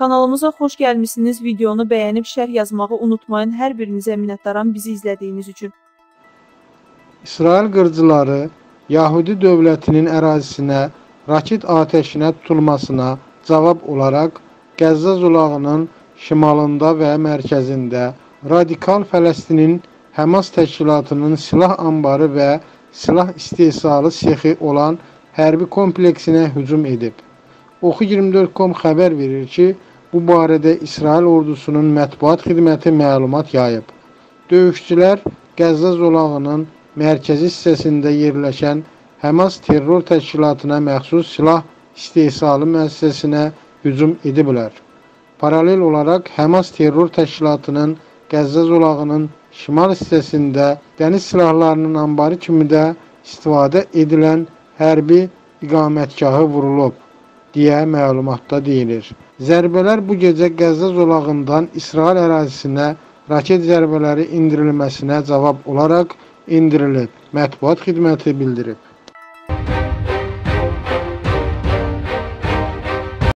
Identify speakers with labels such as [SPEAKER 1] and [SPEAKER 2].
[SPEAKER 1] Kanalımıza xoş gəlmisiniz. Videonu bəyənib şərh yazmağı unutmayın. Hər birinizə minnətdaram bizi izlədiyiniz üçün.
[SPEAKER 2] İsrail qırıcıları Yahudi dövlətinin ərazisinə raket atəşinə tutulmasına cavab olaraq Qəzza zolağının şimalında və mərkəzində radikal Fələstinin Həmas təşkilatının silah anbarı və silah istehsalı sexi olan hərbi kompleksinə hücum edib. Oxu24.com xəbər verir ki, bu barədə İsrail ordusunun mətbuat xidməti məlumat yayıb. Döyüşçülər Qəzza zolağının mərkəzi hissəsində yerləşən Həmas terror təşkilatına məxsus silah istehsalı müəssisəsinə hücum ediblər. Paralel olaraq Həmas terror təşkilatının Qəzza zolağının şimal hissəsində dəniz silahlarının anbarı kimi də istifadə edilən hərbi iqamətgahı vurulub deyə məlumatda deyilir. Zərbələr bu gecə Qəzza zolağından İsrail ərazisinə raket zərbələri endirilməsinə cavab olaraq endirilib, mətbuat xidməti bildirib.